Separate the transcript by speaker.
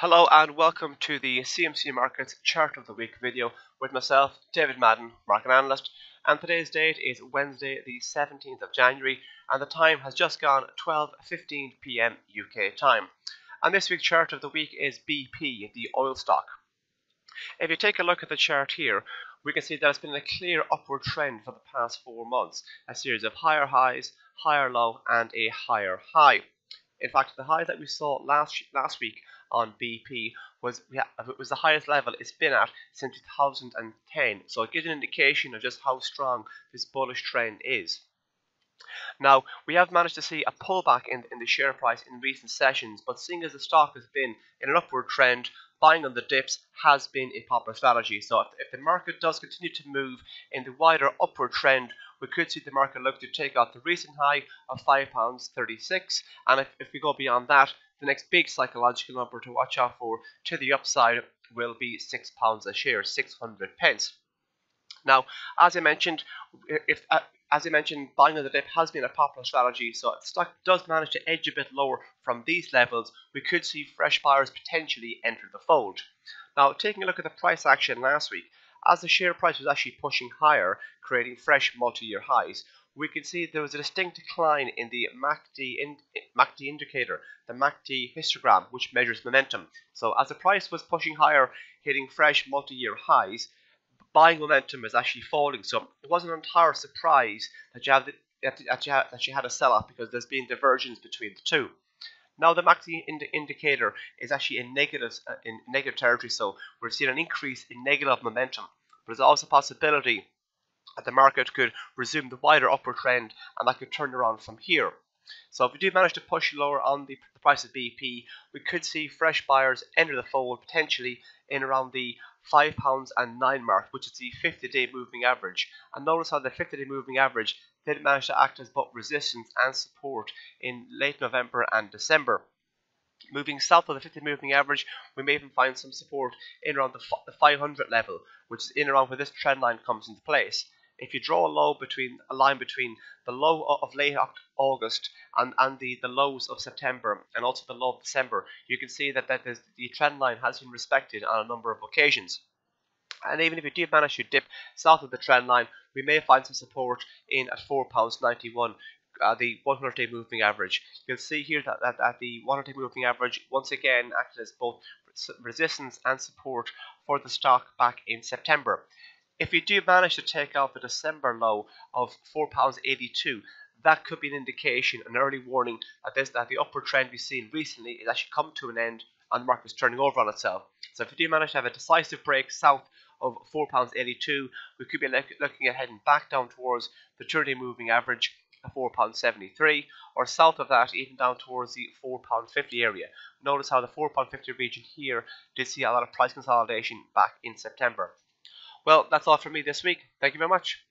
Speaker 1: Hello and welcome to the CMC Markets Chart of the Week video with myself, David Madden, market analyst, and today's date is Wednesday the 17th of January and the time has just gone 12.15 pm UK time. And this week's chart of the week is BP, the oil stock. If you take a look at the chart here, we can see that it's been a clear upward trend for the past four months, a series of higher highs, higher low, and a higher high. In fact, the high that we saw last last week on BP was yeah, it was the highest level it's been at since 2010. So it gives an indication of just how strong this bullish trend is. Now, we have managed to see a pullback in, in the share price in recent sessions, but seeing as the stock has been in an upward trend, buying on the dips has been a popular strategy. So if, if the market does continue to move in the wider upward trend, we could see the market look to take out the recent high of £5.36. And if, if we go beyond that, the next big psychological number to watch out for to the upside will be £6 a share, 600 pence. Now, as I mentioned, if uh, as I mentioned, buying on the dip has been a popular strategy, so if stock does manage to edge a bit lower from these levels, we could see fresh buyers potentially enter the fold. Now, taking a look at the price action last week, as the share price was actually pushing higher, creating fresh multi-year highs, we can see there was a distinct decline in the MACD, in, MACD indicator, the MACD histogram, which measures momentum. So as the price was pushing higher, hitting fresh multi-year highs, buying momentum is actually falling. So it wasn't an entire surprise that you have the, that, you had, that you had a sell-off because there's been divergence between the two. Now the MACD ind indicator is actually in negative uh, in negative territory, so we're seeing an increase in negative momentum. But there's also a possibility that the market could resume the wider upward trend and that could turn around from here. So if we do manage to push lower on the, the price of BP, we could see fresh buyers enter the fold potentially in around the £5 and 9 mark, which is the 50 day moving average. And notice how the 50 day moving average did manage to act as both resistance and support in late November and December. Moving south of the 50 moving average, we may even find some support in around the, the 500 level, which is in around where this trend line comes into place if you draw a low between a line between the low of late August and, and the, the lows of September and also the low of December, you can see that, that the trend line has been respected on a number of occasions. And even if you do manage to dip south of the trend line, we may find some support in at £4.91, uh, the 100 day moving average. You'll see here that, that, that the 100 day moving average once again acted as both resistance and support for the stock back in September. If you do manage to take out the December low of £4.82, that could be an indication, an early warning that this that the upward trend we've seen recently is actually come to an end and the market is turning over on itself. So if you do manage to have a decisive break south of £4.82, we could be look, looking at heading back down towards the 30 moving average of £4.73 or south of that even down towards the £4.50 area. Notice how the £4.50 region here did see a lot of price consolidation back in September. Well, that's all from me this week. Thank you very much.